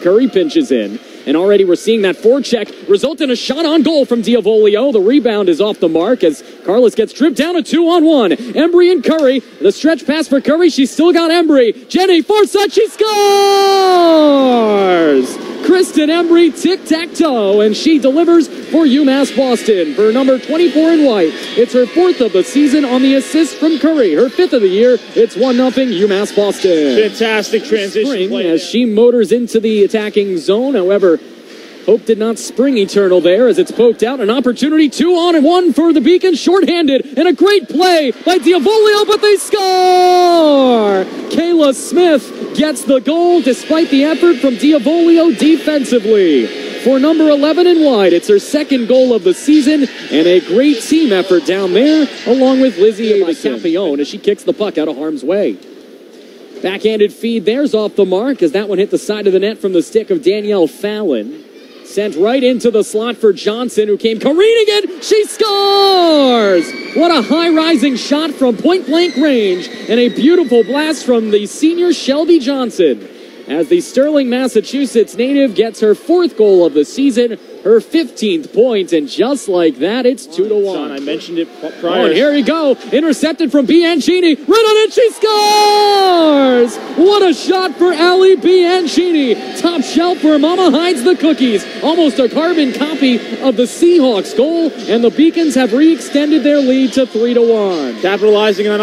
Curry pinches in. And already we're seeing that forecheck result in a shot on goal from Diavolio. The rebound is off the mark as Carlos gets stripped down a two on one. Embry and Curry. The stretch pass for Curry. She's still got Embry. Jenny Forsett. She scores! Kristen Embry tic tac toe, and she delivers for UMass Boston for number 24 in white. It's her fourth of the season on the assist from Curry. Her fifth of the year. It's 1 0 UMass Boston. Fantastic transition Spring play. as she motors into the attacking zone. However, Hope did not spring eternal there as it's poked out. An opportunity, two on and one for the Beacon, shorthanded, and a great play by Diavolio, but they score! Kayla Smith gets the goal despite the effort from Diavolio defensively. For number 11 and wide, it's her second goal of the season, and a great team effort down there, along with Lizzie Campione as she kicks the puck out of harm's way. Backhanded feed there's off the mark as that one hit the side of the net from the stick of Danielle Fallon. Sent right into the slot for Johnson, who came careening it. She scores! What a high rising shot from point blank range, and a beautiful blast from the senior Shelby Johnson. As the Sterling, Massachusetts native gets her fourth goal of the season, her 15th point, and just like that, it's 2 to 1. Sean, I mentioned it p- Oh, prior. and here we go. Intercepted from Bianchini. Right on it, she scores! What a shot for Ali Bianchini. Top shelf where Mama hides the cookies. Almost a carbon copy of the Seahawks goal, and the Beacons have re-extended their lead to 3 to 1. Capitalizing on